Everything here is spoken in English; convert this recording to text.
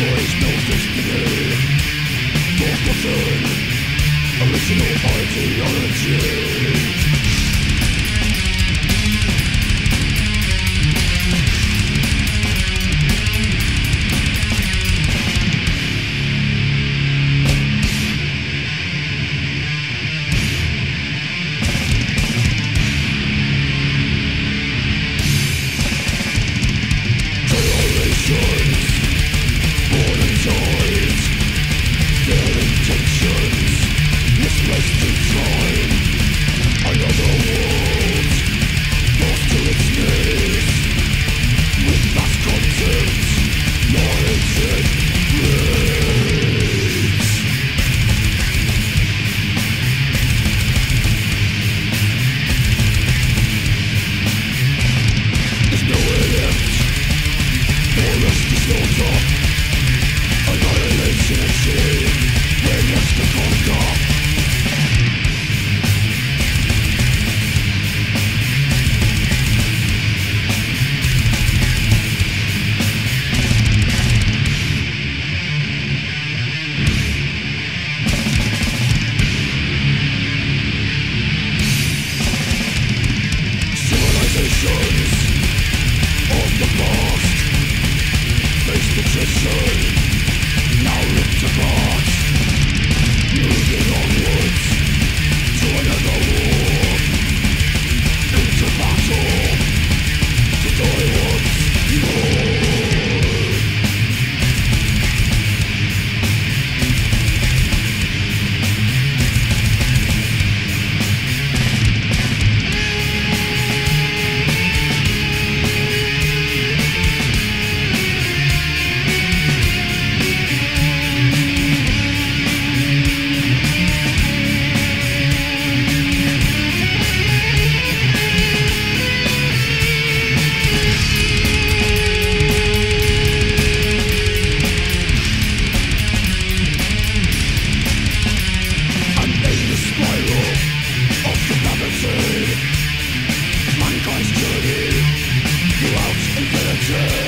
stories built this day Both Original ideology Sure. Yeah.